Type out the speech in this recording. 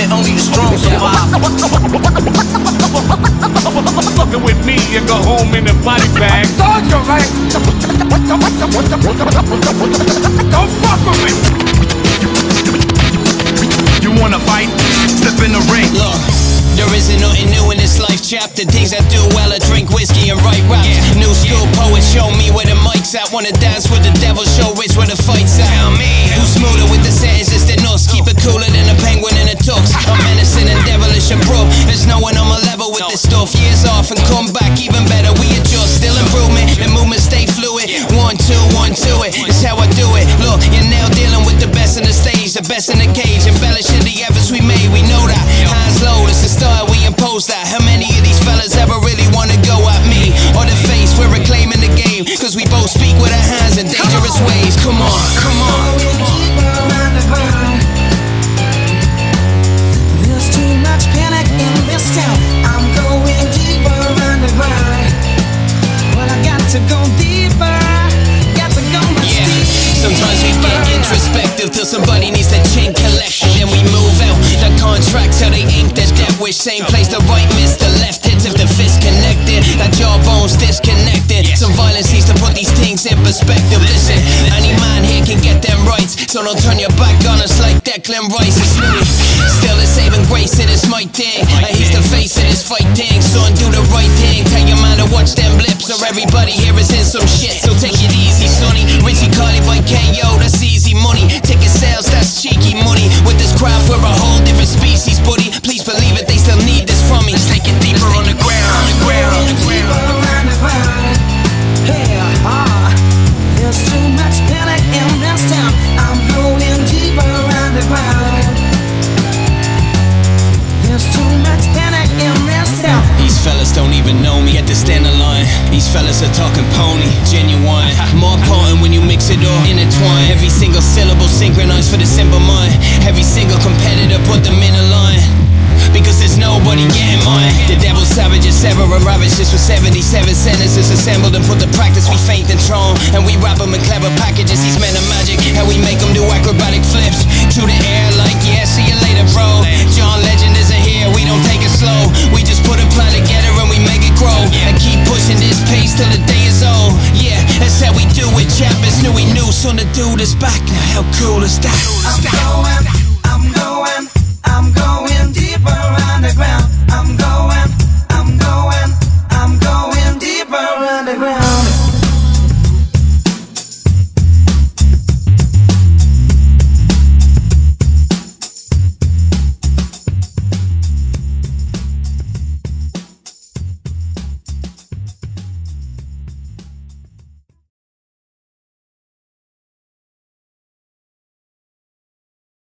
meant only the strong survive. Fucking with me and go home in a body bag. Dog, you're right. Don't fuck with me. You wanna fight? Step in the ring. Look. There isn't nothing new in this life chapter. Things I do well, I drink whiskey and write raps. Yeah. New school yeah. poets show me where the mic's at. Wanna dance with the devil, show it with this stuff. Years off and come back even better. We adjust, still improvement. The movement stay fluid. One, two, one, two it. It's how I do it. Look, you're now dealing with the best in the stage, the best in the cage. Embellishing the efforts we made, we know that. Hands low, it's the style we impose that. How wish. Same place, the right miss, the left hits if the fist connected. That jawbone's disconnected. Some violence needs to put these things in perspective. Listen, any man here can get them rights. So don't turn your back on us like Declan Rice. It's Louis. Still a saving grace, it is my thing. And he's the face even know me, yet to stand in line. These fellas are talking pony, genuine. More potent when you mix it all, intertwine. Every single syllable synchronized for the simple mind. Every single competitor put them in a line. Because there's nobody getting mine. The devil's savages, sever and ravage. This was 77 sentences assembled and put to practice. We faint and throne, and we wrap them in clever packages. These men are magic, and we make them do acrobatic flips till the day is old. Yeah, that's how we do it. Chappers knew we knew, son, the dude is back. Now, how cool is that? I'm going